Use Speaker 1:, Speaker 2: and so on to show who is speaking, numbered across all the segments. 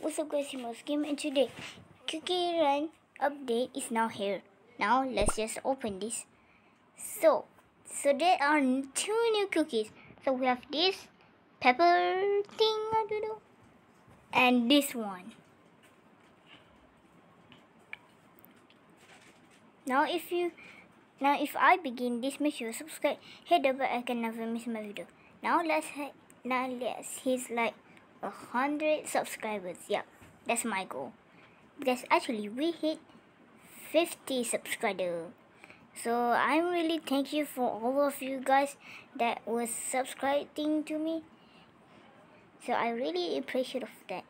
Speaker 1: what's up guys, Most Game and today Cookie Run update is now here. Now let's just open this. So, so there are two new cookies. So we have this pepper thing, I don't know, and this one. Now if you, now if I begin this, make sure you subscribe, hit the bell icon, never miss my video. Now let's now let's hit like a hundred subscribers. Yeah, that's my goal. Because actually we hit 50 subscribers. So I'm really thank you for all of you guys that was subscribing to me. So I really appreciate of that.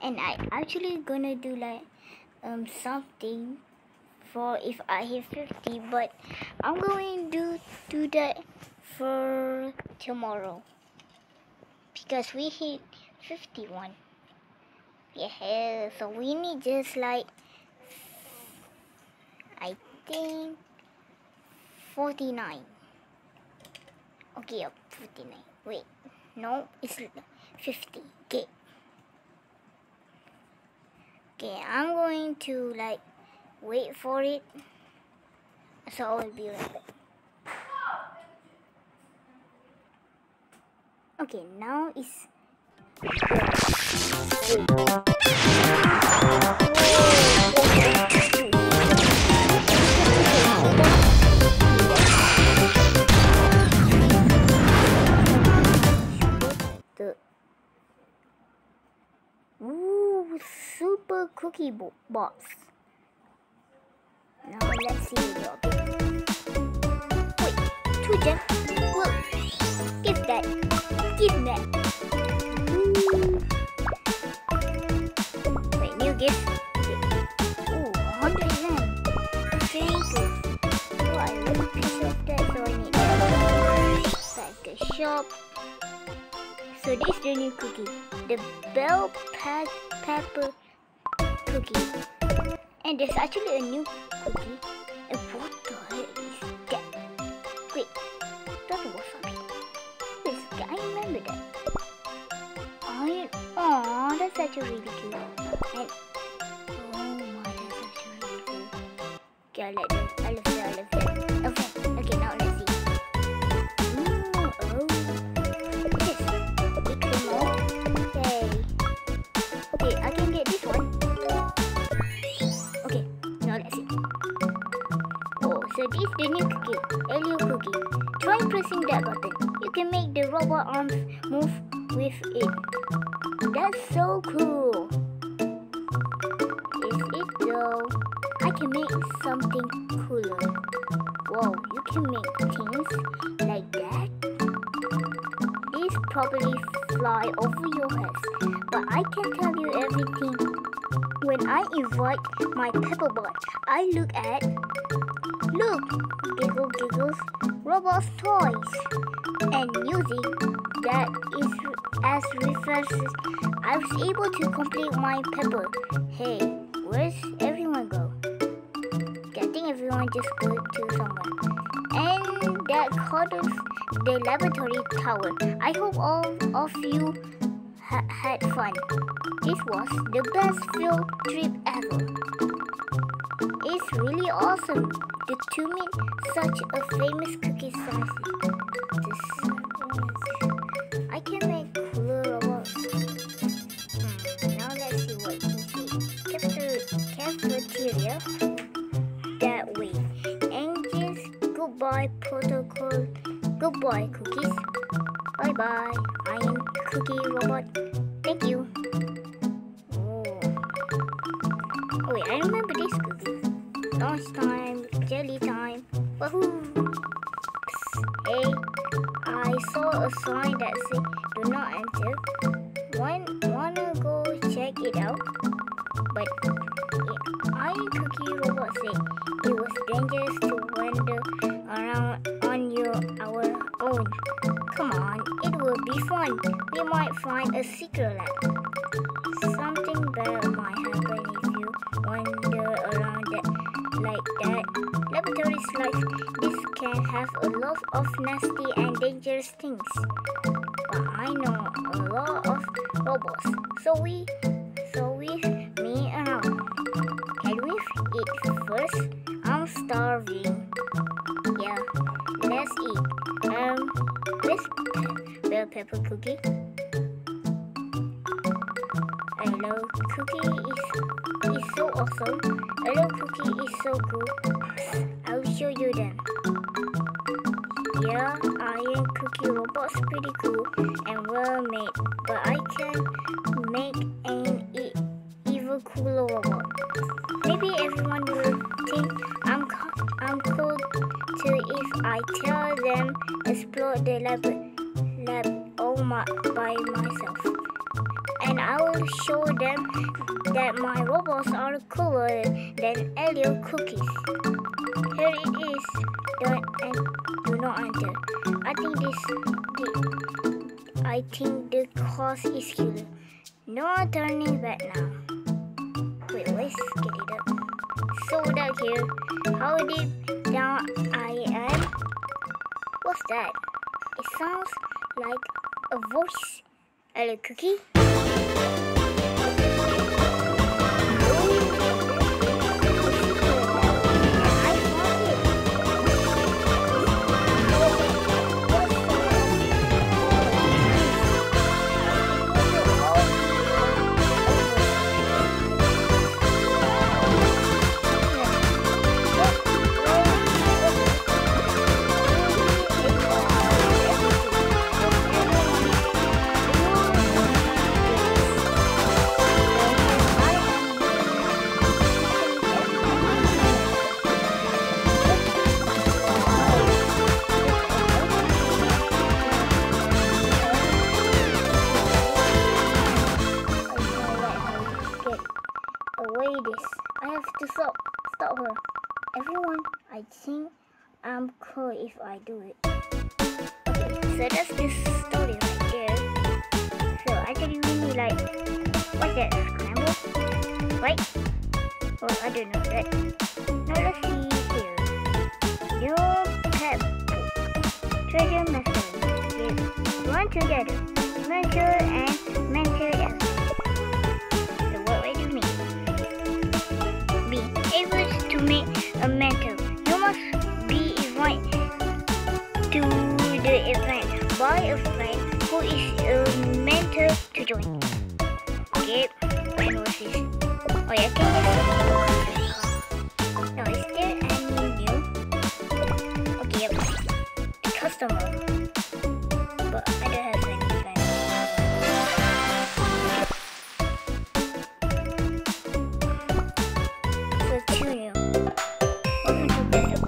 Speaker 1: And I actually gonna do like um something for if I hit 50 but I'm going to do that for tomorrow because we hit 51 yeah so we need just like I think 49 okay uh, 49 wait no it's 50 okay. Okay I'm going to like wait for it. So I will be right back. Okay, now the Super cookie bo box. Now let's see the Wait, gems. Well, give that. Give that. Ooh, 100 yen. Thank you. Oh, I love a piece that, so I need like a shop. So this is the new cookie. The bell pe pepper cookie. And there's actually a new cookie. And what the heck is that? Wait, that's wasabi. Wait, I remember that. I, aw, that's actually really cute. And, Okay, I love that. Okay, okay, now let's see. Ooh, oh. Yes, big remote. Yay. Okay, I can get this one. Okay, now let's see. Oh, so this is the new cookie, Elio cookie. Try pressing that button. You can make the robot arms move with it. That's so cool. Is it though? Can make something cooler. Whoa, you can make things like that? These probably fly over your heads, but I can tell you everything. When I invite my Pepperbot, I look at Look, Giggle Giggles, Robot's toys, and music that is as refreshes. I was able to complete my pepper. Hey, where's think everyone just go to somewhere. And that covers the laboratory tower. I hope all of you ha had fun. This was the best field trip ever. It's really awesome to, to meet such a famous cookie scientist. Goodbye cookies. Bye bye. I am Cookie Robot. Thank you. Oh. Oh wait, I remember this cookie. Lunch time, jelly time. Wahoo! Hey, I saw a sign that said do not enter. Come on, it will be fun. We might find a secret lab. Something bad might happen if you wander around that like that. Laboratories like this can have a lot of nasty and dangerous things. But I know a lot of robots, so we pepper cookie. Hello, cookie is is so awesome. I Hello, cookie is so cool. I'll show you them. Yeah, I am Cookie Robot's pretty cool and well made, but I can make an e evil cool robot. Maybe everyone will think I'm I'm cool too if I tell them explore the lab lab my, by myself. And I will show them that my robots are cooler than Elio cookies. Here it is. Don't and do not enter. I think this. The, I think the cost is killer. No turning back now. Wait, let's get it up. So dark here. How deep down I am? What's that? It sounds like a voice. Hello, Cookie. If I do it. Okay, so that's the story right there. So I can really like what's that? Scramble? Right? Well I don't know that. Now let's see here. Your pet book. Treasure. Give one together. Mentor and the event by a friend who is uh, a mentor to join. Me. Okay, when was this? Oh yeah, can you No, is there any new? Okay. The customer. But I don't have any friends. So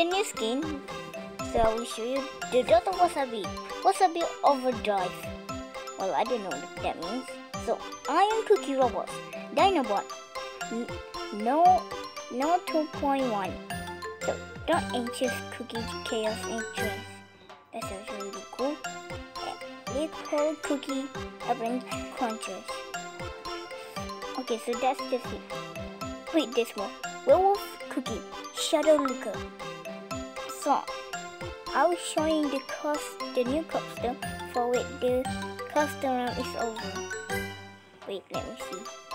Speaker 1: the new skin. So I will show you the Dota Wasabi. Wasabi Overdrive. Well, I don't know what that means. So, Iron Cookie Robots. Dinobot. No, no 2.1. So, don't anxious cookie chaos interest. That's really cool. Little cookie oven crunchers. Okay, so that's just it. Wait, this one. Werewolf cookie. Shadow Looker. So, I will show you the cost, the new custom for when the custom is over. Wait, let me see.